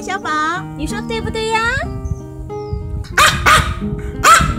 小宝，你说对不对呀？恭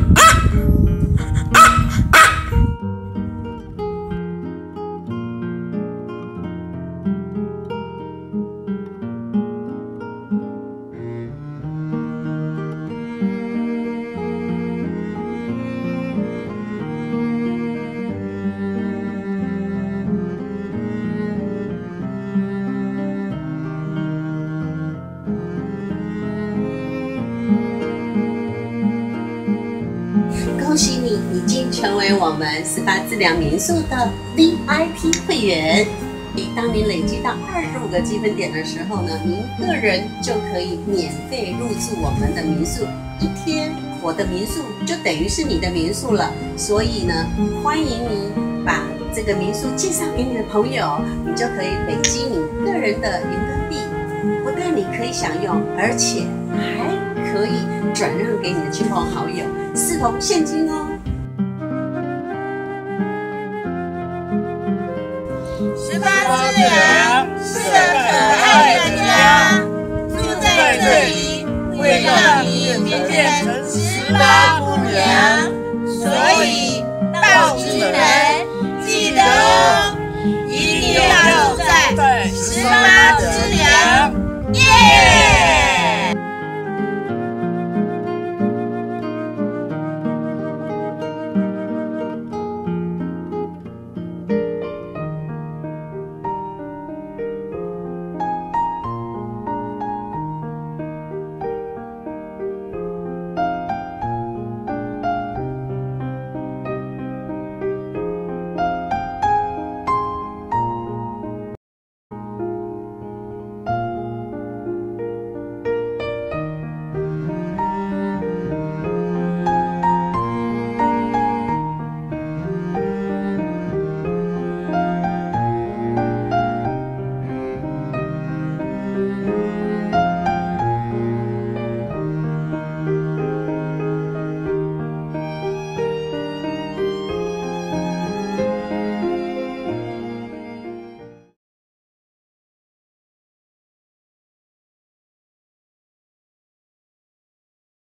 我们四八自良民宿的 VIP 会员。当您累积到二十五个积分点的时候呢，您个人就可以免费入住我们的民宿一天。我的民宿就等于是你的民宿了，所以呢，欢迎你把这个民宿介绍给你的朋友，你就可以累积你个人的云端币，不但你可以享用，而且还可以转让给你的亲朋好友，视同现金哦。自然是可爱的家住在这里会让你变成十八姑娘所以到之门记得一定要在十八之年耶